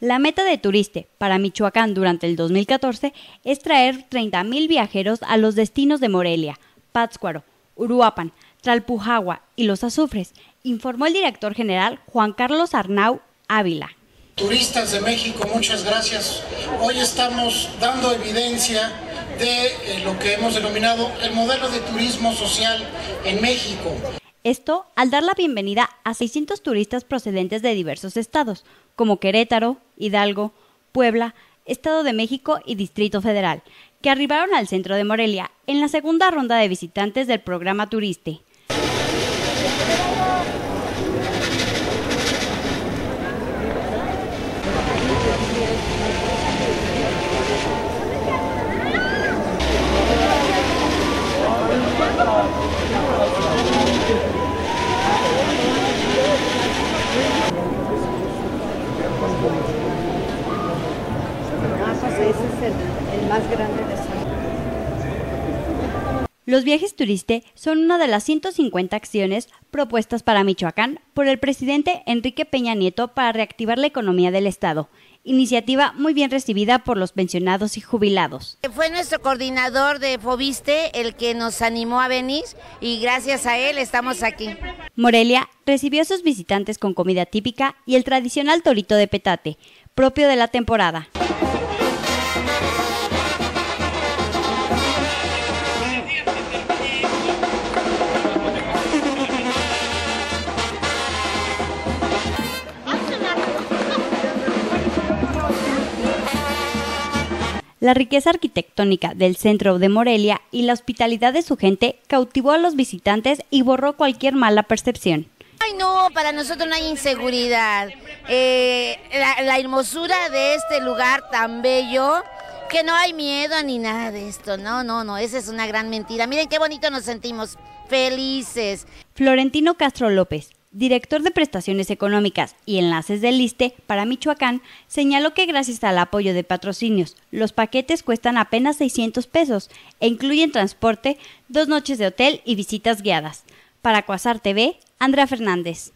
La meta de Turiste para Michoacán durante el 2014 es traer 30.000 viajeros a los destinos de Morelia, Pátzcuaro, Uruapan, Tralpujagua y Los Azufres, informó el director general Juan Carlos Arnau Ávila. Turistas de México, muchas gracias. Hoy estamos dando evidencia de eh, lo que hemos denominado el modelo de turismo social en México. Esto al dar la bienvenida a 600 turistas procedentes de diversos estados, como Querétaro, Hidalgo, Puebla, Estado de México y Distrito Federal, que arribaron al centro de Morelia en la segunda ronda de visitantes del programa Turiste. Los viajes turiste son una de las 150 acciones propuestas para Michoacán por el presidente Enrique Peña Nieto para reactivar la economía del Estado. Iniciativa muy bien recibida por los pensionados y jubilados. Fue nuestro coordinador de Fobiste el que nos animó a venir y gracias a él estamos aquí. Morelia recibió a sus visitantes con comida típica y el tradicional torito de petate, propio de la temporada. La riqueza arquitectónica del centro de Morelia y la hospitalidad de su gente cautivó a los visitantes y borró cualquier mala percepción. Ay, no, para nosotros no hay inseguridad. Eh, la, hermosura de este lugar tan bello, que no hay miedo ni nada de esto. No, no, no, esa es una gran mentira. Miren qué bonito nos sentimos, felices. Florentino Castro López, director de prestaciones económicas y enlaces del liste para Michoacán, señaló que gracias al apoyo de patrocinios, los paquetes cuestan apenas 600 pesos e incluyen transporte, dos noches de hotel y visitas guiadas. Para Cuasar TV, Andrea Fernández.